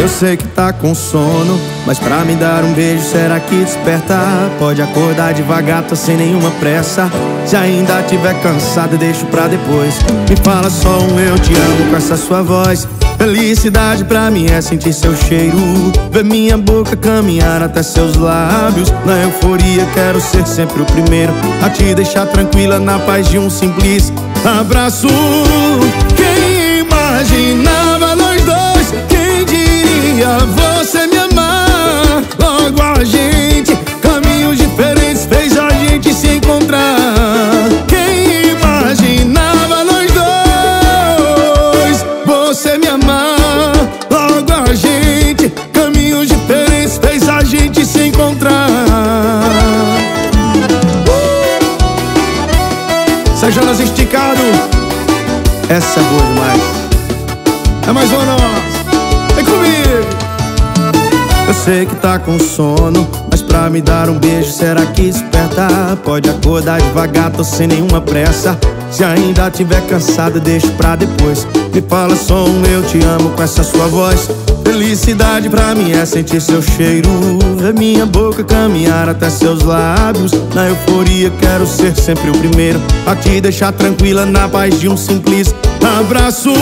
Eu sei que tá com sono, mas pra me dar um beijo, será que desperta? Pode acordar devagar, tô sem nenhuma pressa. Se ainda tiver cansado, deixo pra depois. Me fala só um eu te amo com essa sua voz. Felicidade pra mim é sentir seu cheiro Ver minha boca caminhar até seus lábios. Na euforia quero ser sempre o primeiro A te deixar tranquila na paz de um simples abraço. Quem imaginava Essa é boa demais. É mais uma nossa Vem comigo. Eu sei que tá com sono Mas pra me dar um beijo Será que desperta? Pode acordar devagar Tô sem nenhuma pressa Se ainda tiver cansado Deixo pra depois. Me fala só um eu te amo Com essa sua voz. Felicidade pra mim é sentir seu cheiro. Ver minha boca caminhar até seus lábios. Na euforia quero ser sempre o primeiro A te deixar tranquila na paz de um simples abraço